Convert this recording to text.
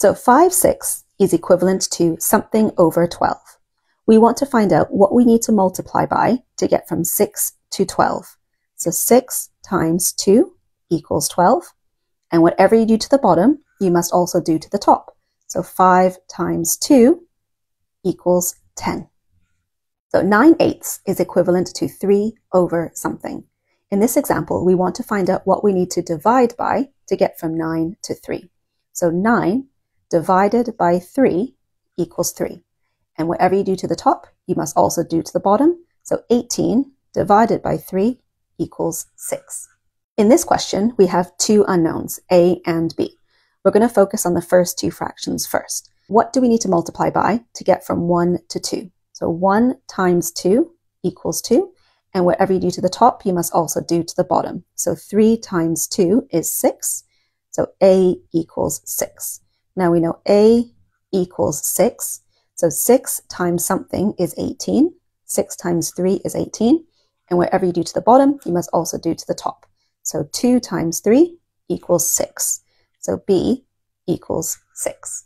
So 5 sixths is equivalent to something over 12. We want to find out what we need to multiply by to get from 6 to 12. So 6 times 2 equals 12. And whatever you do to the bottom, you must also do to the top. So 5 times 2 equals 10. So 9 eighths is equivalent to 3 over something. In this example, we want to find out what we need to divide by to get from 9 to 3. So 9 divided by 3 equals 3. And whatever you do to the top, you must also do to the bottom. So 18 divided by 3 equals 6. In this question, we have two unknowns, a and b. We're going to focus on the first two fractions first. What do we need to multiply by to get from 1 to 2? So 1 times 2 equals 2. And whatever you do to the top, you must also do to the bottom. So 3 times 2 is 6. So a equals 6. Now we know a equals 6. So 6 times something is 18. 6 times 3 is 18. And whatever you do to the bottom, you must also do to the top. So 2 times 3 equals 6. So B equals 6.